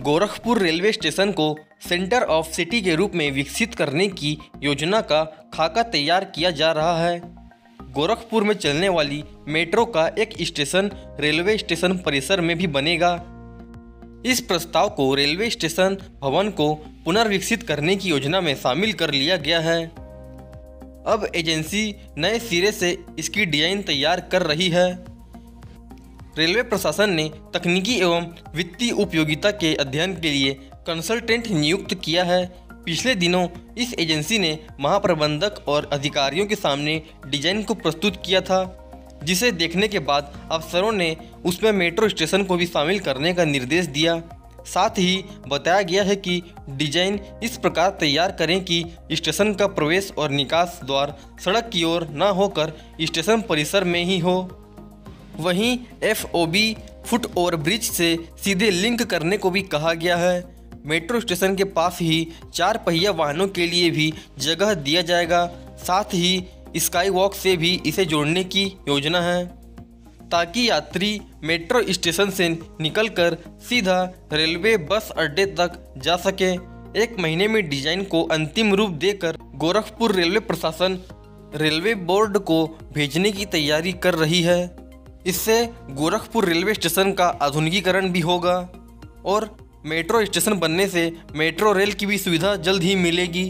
Gorakhpur railway station को centre of city के रूप में विकसित करने की योजना का खाका तैयार किया जा रहा है। गोरखपुर में चलने वाली मेट्रो का एक स्टेशन रेलवे स्टेशन परिसर में भी बनेगा। इस प्रस्ताव को रेलवे स्टेशन भवन को पुनर्विकसित करने की योजना में शामिल कर लिया गया है। अब एजेंसी नए सिरे से इसकी डिज़ाइन तैयार कर रही है। रेलवे प्रशासन ने तकनीकी एवं वित्तीय उपयोगिता के अध्ययन के लिए कंसल्टेंट नियुक्त किया है। पिछले दिनों इस एजेंसी ने महाप्रबंधक और अधिकारियों के सामने डिज़ाइन को प्रस्तुत किया था, जिसे देखने के बाद अफसरों ने उसमें मेट्रो स्टेशन को भी शामिल करने का निर्देश दिया। साथ ही बताया गया है कि डिज़ाइन इस प्रकार तैयार करें कि स्टेशन का प्रवेश और निकास द्वार सड़क की ओर न होकर स्टेशन परिसर में ही हो। वहीं एफओबी फुट ओवर ब्रिज से सीधे लिंक करने को भी कहा गया है। मेट्रो स्टेशन के पास ही चार पहिया वाहनों के लिए भी जगह दिया जाएगा। साथ ही स्काई वॉक से भी इसे जोड़ने की योजना है। ताकि यात्री मेट्रो स्टेशन से निकलकर सीधा रेलवे बस अड्डे तक जा सके। एक महीने में डिज़ाइन को अंतिम रूप देकर गोरखपुर रेलवे प्रशासन रेलवे बोर्ड को भेजने की तैयारी कर रही है। इससे गोरखपुर रेलवे स्टेशन का आधुनिकीकरण भी होगा और मेट्रो स्टेशन बनने से मेट्रो रेल की भी सुविधा जल्द ही मिलेगी।